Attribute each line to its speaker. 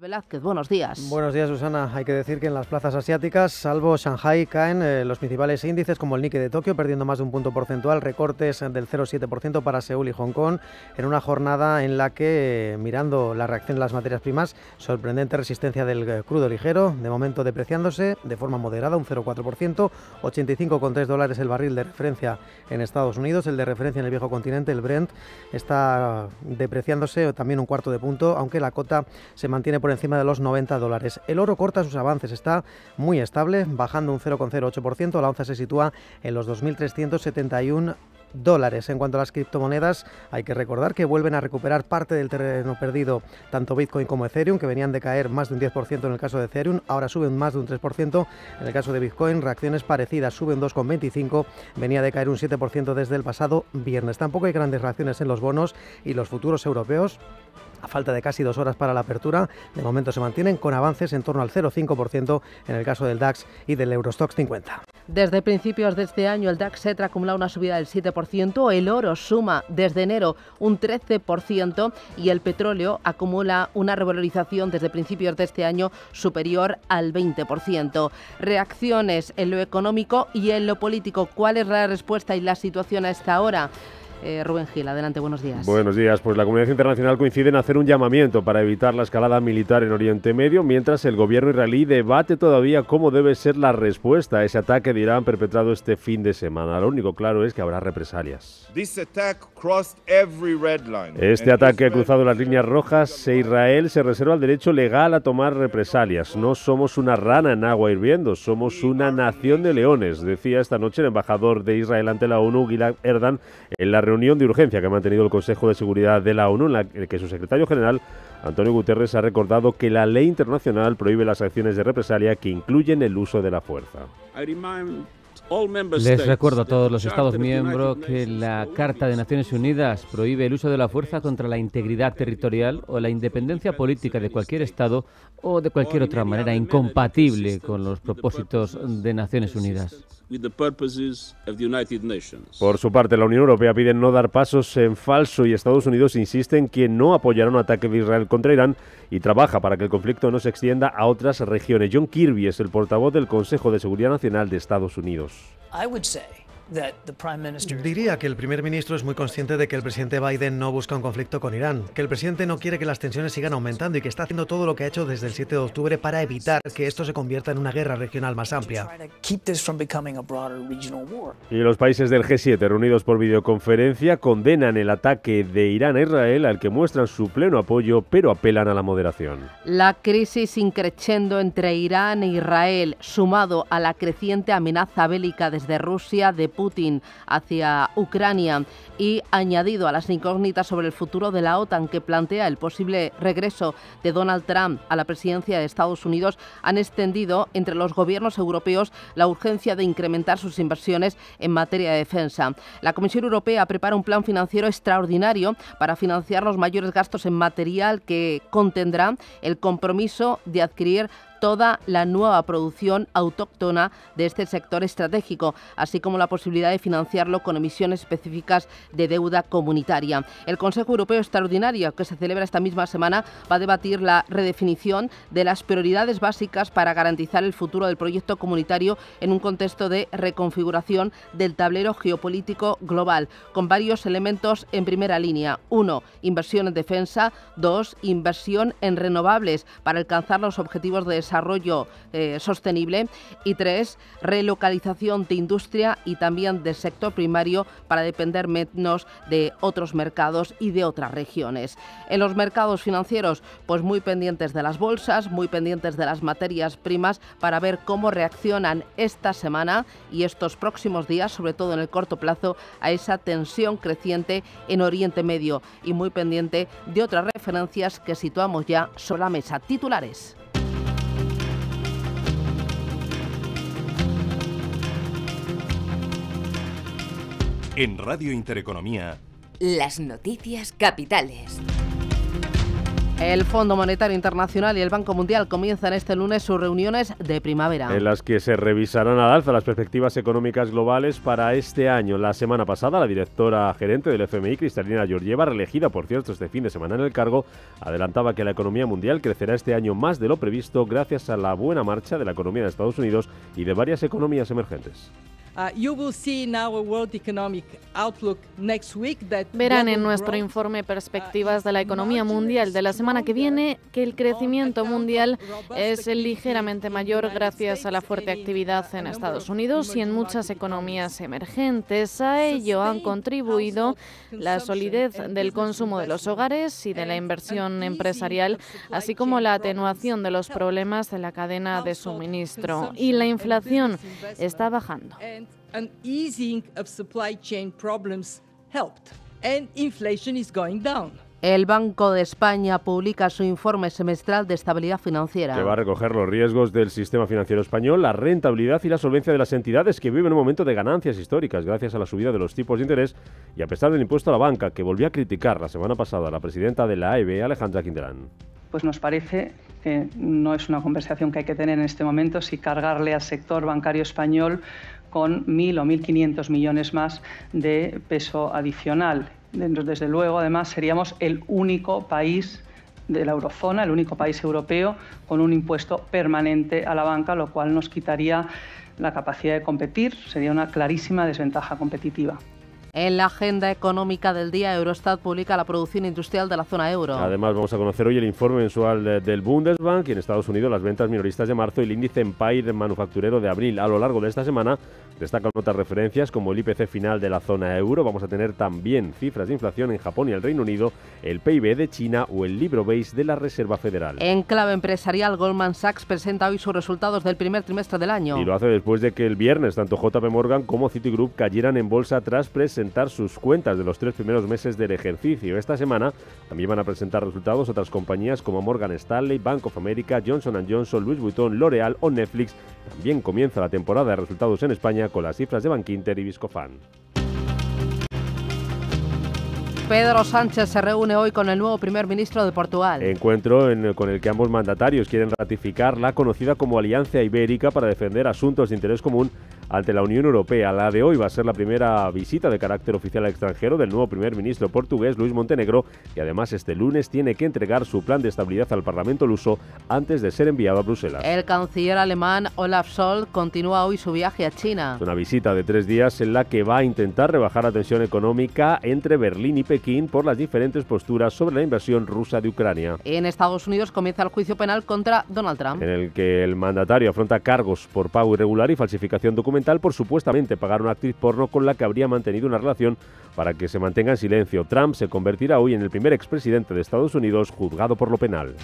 Speaker 1: Velázquez, buenos días.
Speaker 2: Buenos días, Susana. Hay que decir que en las plazas asiáticas, salvo Shanghai, caen eh, los principales índices como el Nikkei de Tokio, perdiendo más de un punto porcentual, recortes del 0,7% para Seúl y Hong Kong, en una jornada en la que, eh, mirando la reacción de las materias primas, sorprendente resistencia del eh, crudo ligero, de momento depreciándose de forma moderada, un 0,4%, 85,3 dólares el barril de referencia en Estados Unidos, el de referencia en el viejo continente, el Brent, está depreciándose también un cuarto de punto, aunque la cota se mantiene por encima de los 90 dólares. El oro corta sus avances, está muy estable, bajando un 0,08%, la onza se sitúa en los 2.371 dólares. En cuanto a las criptomonedas, hay que recordar que vuelven a recuperar parte del terreno perdido tanto Bitcoin como Ethereum, que venían de caer más de un 10% en el caso de Ethereum, ahora suben más de un 3% en el caso de Bitcoin, reacciones parecidas, suben 2,25, venía de caer un 7% desde el pasado viernes. Tampoco hay grandes reacciones en los bonos y los futuros europeos a falta de casi dos horas para la apertura, de momento se mantienen con avances en torno al 0,5% en el caso del DAX y del Eurostox 50.
Speaker 1: Desde principios de este año el DAX Setra acumula una subida del 7%, el oro suma desde enero un 13% y el petróleo acumula una revalorización desde principios de este año superior al 20%. Reacciones en lo económico y en lo político. ¿Cuál es la respuesta y la situación a esta hora? Eh, Rubén Gil, adelante, buenos días.
Speaker 3: Buenos días. Pues la comunidad internacional coincide en hacer un llamamiento para evitar la escalada militar en Oriente Medio, mientras el gobierno israelí debate todavía cómo debe ser la respuesta a ese ataque de Irán perpetrado este fin de semana. Lo único claro es que habrá represalias. Este ataque ha cruzado las líneas rojas e Israel se reserva el derecho legal a tomar represalias. No somos una rana en agua hirviendo, somos una nación de leones, decía esta noche el embajador de Israel ante la ONU, Gilad Erdan, en la reunión de urgencia que ha mantenido el Consejo de Seguridad de la ONU, en la que su secretario general, Antonio Guterres, ha recordado que la ley internacional prohíbe las acciones de represalia que incluyen el uso de la fuerza.
Speaker 4: Les recuerdo a todos los Estados miembros que la Carta de Naciones Unidas prohíbe el uso de la fuerza contra la integridad territorial o la independencia política de cualquier Estado o de cualquier otra manera incompatible con los propósitos de Naciones Unidas.
Speaker 3: Por su parte, la Unión Europea pide no dar pasos en falso y Estados Unidos insiste en que no apoyará un ataque de Israel contra Irán y trabaja para que el conflicto no se extienda a otras regiones. John Kirby es el portavoz del Consejo de Seguridad Nacional de Estados Unidos.
Speaker 2: Diría que el primer ministro es muy consciente de que el presidente Biden no busca un conflicto con Irán, que el presidente no quiere que las tensiones sigan aumentando y que está haciendo todo lo que ha hecho desde el 7 de octubre para evitar que esto se convierta en una guerra regional más amplia.
Speaker 3: Y los países del G7 reunidos por videoconferencia condenan el ataque de Irán a Israel al que muestran su pleno apoyo pero apelan a la moderación.
Speaker 1: La crisis increciendo entre Irán e Israel, sumado a la creciente amenaza bélica desde Rusia de Putin hacia Ucrania y añadido a las incógnitas sobre el futuro de la OTAN que plantea el posible regreso de Donald Trump a la presidencia de Estados Unidos, han extendido entre los gobiernos europeos la urgencia de incrementar sus inversiones en materia de defensa. La Comisión Europea prepara un plan financiero extraordinario para financiar los mayores gastos en material que contendrá el compromiso de adquirir toda la nueva producción autóctona de este sector estratégico, así como la posibilidad de financiarlo con emisiones específicas de deuda comunitaria. El Consejo Europeo Extraordinario, que se celebra esta misma semana, va a debatir la redefinición de las prioridades básicas para garantizar el futuro del proyecto comunitario en un contexto de reconfiguración del tablero geopolítico global, con varios elementos en primera línea. Uno, inversión en defensa. Dos, inversión en renovables para alcanzar los objetivos de eh, sostenible y tres, relocalización de industria y también del sector primario para depender menos de otros mercados y de otras regiones. En los mercados financieros, pues muy pendientes de las bolsas, muy pendientes de las materias primas para ver cómo reaccionan esta semana y estos próximos días, sobre todo en el corto plazo, a esa tensión creciente en Oriente Medio y muy pendiente de otras referencias que situamos ya sobre la mesa. Titulares.
Speaker 5: En Radio Intereconomía.
Speaker 6: Las noticias capitales.
Speaker 1: El Fondo Monetario Internacional y el Banco Mundial comienzan este lunes sus reuniones de primavera.
Speaker 3: En las que se revisarán al alza las perspectivas económicas globales para este año. La semana pasada, la directora gerente del FMI, Cristalina Georgieva, reelegida por cierto este fin de semana en el cargo, adelantaba que la economía mundial crecerá este año más de lo previsto gracias a la buena marcha de la economía de Estados Unidos y de varias economías emergentes.
Speaker 6: Verán en nuestro informe Perspectivas de la Economía Mundial de la semana que viene que el crecimiento mundial es ligeramente mayor gracias a la fuerte actividad en Estados Unidos y en muchas economías emergentes. A ello han contribuido la solidez del consumo de los hogares y de la inversión empresarial, así como la atenuación de los problemas de la cadena de suministro. Y la inflación está bajando an easing of supply chain
Speaker 1: problems helped and inflation is going down. El Banco de España publica su informe semestral de estabilidad financiera.
Speaker 3: Que va a recoger los riesgos del sistema financiero español, la rentabilidad y la solvencia de las entidades que viven un momento de ganancias históricas gracias a la subida de los tipos de interés y a pesar del impuesto a la banca que volvió a criticar la semana pasada la presidenta de la AEB, Alejandra Quinterán.
Speaker 7: Pues nos parece que no es una conversación que hay que tener en este momento si cargarle al sector bancario español con 1.000 o 1.500 millones más de peso adicional. Desde luego, además, seríamos el único país de la eurozona, el único país europeo con un impuesto permanente a la banca, lo cual nos quitaría la capacidad de competir, sería una clarísima desventaja competitiva.
Speaker 1: En la agenda económica del día, Eurostat publica la producción industrial de la zona euro.
Speaker 3: Además, vamos a conocer hoy el informe mensual del Bundesbank y en Estados Unidos las ventas minoristas de marzo y el índice Empire manufacturero de abril. A lo largo de esta semana destacan otras referencias como el IPC final de la zona euro. Vamos a tener también cifras de inflación en Japón y el Reino Unido, el PIB de China o el libro base de la Reserva Federal.
Speaker 1: En clave empresarial, Goldman Sachs presenta hoy sus resultados del primer trimestre del año.
Speaker 3: Y lo hace después de que el viernes tanto JP Morgan como Citigroup cayeran en bolsa tras presentar sus cuentas de los tres primeros meses del ejercicio. Esta semana también van a presentar resultados otras compañías como Morgan Stanley, Bank of America, Johnson Johnson, Louis Vuitton, L'Oreal o Netflix. También comienza la temporada de resultados en España con las cifras de Bankinter y Viscofan.
Speaker 1: Pedro Sánchez se reúne hoy con el nuevo primer ministro de Portugal.
Speaker 3: Encuentro con el que ambos mandatarios quieren ratificar la conocida como Alianza Ibérica para defender asuntos de interés común ante la Unión Europea. La de hoy va a ser la primera visita de carácter oficial al extranjero del nuevo primer ministro portugués, Luis Montenegro, y además este lunes tiene que entregar su plan de estabilidad al Parlamento luso antes de ser enviado a Bruselas.
Speaker 1: El canciller alemán Olaf Scholz continúa hoy su viaje a China.
Speaker 3: Una visita de tres días en la que va a intentar rebajar la tensión económica entre Berlín y Pekín por las diferentes posturas sobre la invasión rusa de Ucrania.
Speaker 1: En Estados Unidos comienza el juicio penal contra Donald Trump.
Speaker 3: En el que el mandatario afronta cargos por pago irregular y falsificación documental por supuestamente pagar una actriz porno con la que habría mantenido una relación para que se mantenga en silencio. Trump se convertirá hoy en el primer expresidente de Estados Unidos juzgado por lo penal.